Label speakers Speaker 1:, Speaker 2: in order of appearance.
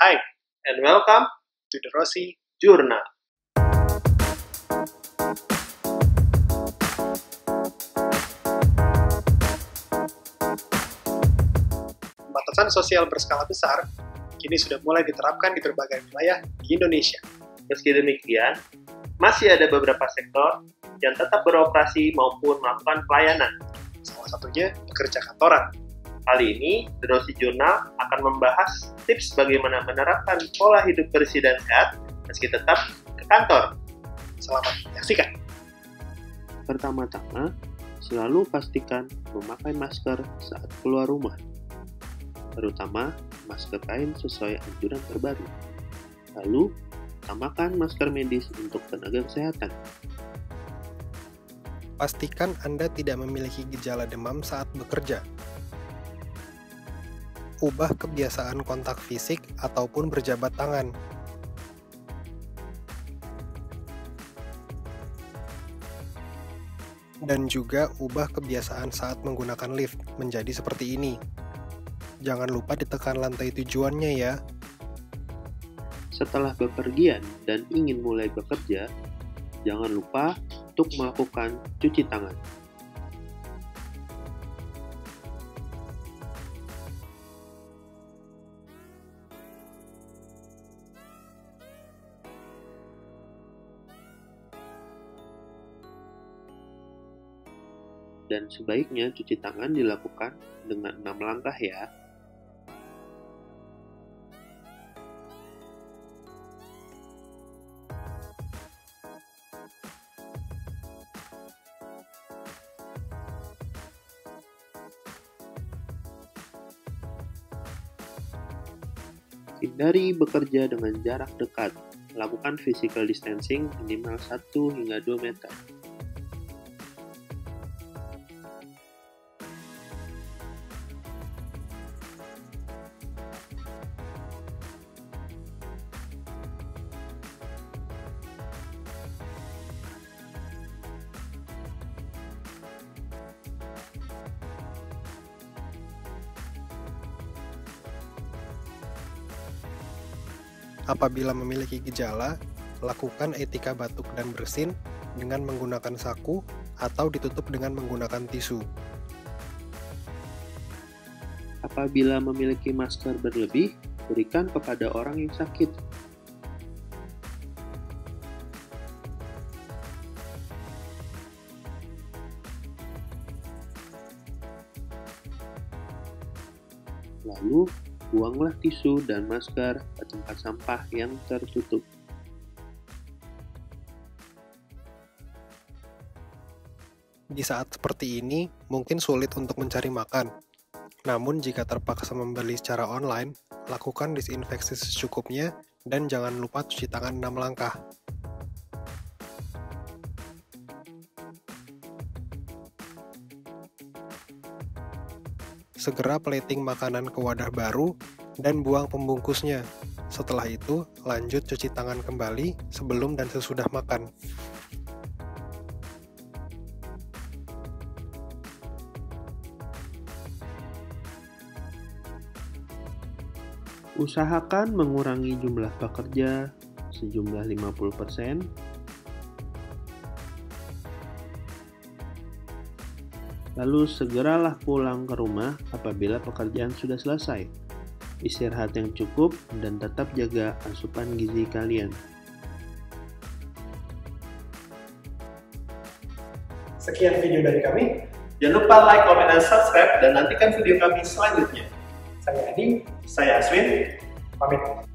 Speaker 1: Hi,
Speaker 2: and welcome
Speaker 1: to the Rossi
Speaker 2: Journal.
Speaker 1: Pembatasan sosial berskala besar kini sudah mulai diterapkan di berbagai wilayah di Indonesia.
Speaker 2: Meski demikian, masih ada beberapa sektor yang tetap beroperasi maupun melakukan pelayanan.
Speaker 1: Salah satunya pekerja kantoran.
Speaker 2: Kali ini, The Rossi Journal akan membahas tips bagaimana menerapkan pola hidup bersih dan sehat meski tetap ke kantor.
Speaker 1: Selamat menyaksikan.
Speaker 3: Pertama-tama, selalu pastikan memakai masker saat keluar rumah, terutama masker kain sesuai anjuran terbaru. Lalu, utamakan masker medis untuk tenaga kesehatan.
Speaker 4: Pastikan Anda tidak memiliki gejala demam saat bekerja. Ubah kebiasaan kontak fisik ataupun berjabat tangan. Dan juga ubah kebiasaan saat menggunakan lift menjadi seperti ini. Jangan lupa ditekan lantai tujuannya ya.
Speaker 3: Setelah bepergian dan ingin mulai bekerja, jangan lupa untuk melakukan cuci tangan. Dan sebaiknya cuci tangan dilakukan dengan enam langkah ya. Hindari bekerja dengan jarak dekat. Lakukan physical distancing minimal 1 hingga 2 meter.
Speaker 4: Apabila memiliki gejala, lakukan etika batuk dan bersin dengan menggunakan saku atau ditutup dengan menggunakan tisu.
Speaker 3: Apabila memiliki masker berlebih, berikan kepada orang yang sakit. Lalu, buanglah tisu dan masker ke tempat sampah yang tertutup.
Speaker 4: Di saat seperti ini, mungkin sulit untuk mencari makan. Namun jika terpaksa membeli secara online, lakukan disinfeksi secukupnya dan jangan lupa cuci tangan 6 langkah. Segera plating makanan ke wadah baru dan buang pembungkusnya. Setelah itu, lanjut cuci tangan kembali sebelum dan sesudah makan.
Speaker 3: Usahakan mengurangi jumlah pekerja sejumlah 50%. Lalu segeralah pulang ke rumah apabila pekerjaan sudah selesai. Istirahat yang cukup dan tetap jaga asupan gizi kalian.
Speaker 1: Sekian video dari kami.
Speaker 2: Jangan lupa like, comment, dan subscribe, dan nantikan video kami selanjutnya.
Speaker 1: Saya Adi,
Speaker 2: Saya Aswin,
Speaker 1: pamit.